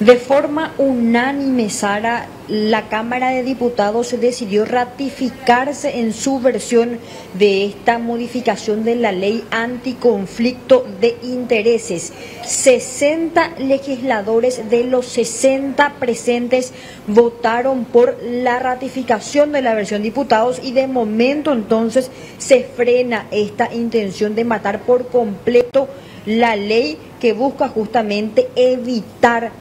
De forma unánime, Sara, la Cámara de Diputados decidió ratificarse en su versión de esta modificación de la ley anticonflicto de intereses. 60 legisladores de los 60 presentes votaron por la ratificación de la versión diputados y de momento entonces se frena esta intención de matar por completo la ley que busca justamente evitar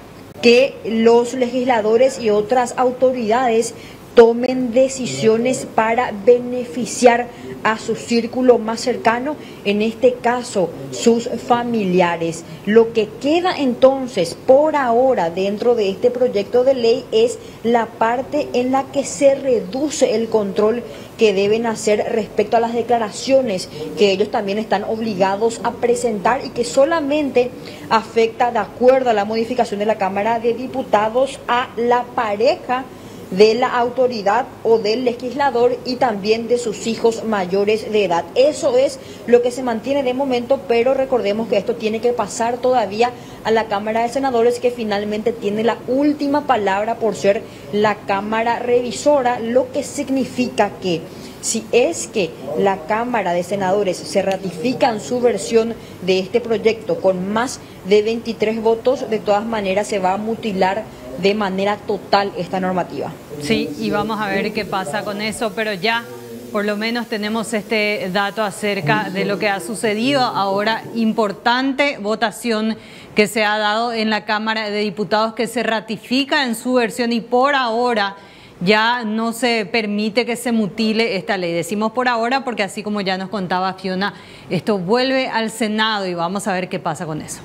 que los legisladores y otras autoridades tomen decisiones para beneficiar a su círculo más cercano, en este caso sus familiares. Lo que queda entonces por ahora dentro de este proyecto de ley es la parte en la que se reduce el control que deben hacer respecto a las declaraciones que ellos también están obligados a presentar y que solamente afecta, de acuerdo a la modificación de la Cámara de Diputados, a la pareja de la autoridad o del legislador y también de sus hijos mayores de edad. Eso es lo que se mantiene de momento, pero recordemos que esto tiene que pasar todavía a la Cámara de Senadores que finalmente tiene la última palabra por ser la Cámara revisora, lo que significa que si es que la Cámara de Senadores se ratifica en su versión de este proyecto con más de 23 votos, de todas maneras se va a mutilar de manera total esta normativa. Sí, y vamos a ver qué pasa con eso, pero ya por lo menos tenemos este dato acerca de lo que ha sucedido. Ahora, importante votación que se ha dado en la Cámara de Diputados que se ratifica en su versión y por ahora ya no se permite que se mutile esta ley. Decimos por ahora porque así como ya nos contaba Fiona, esto vuelve al Senado y vamos a ver qué pasa con eso.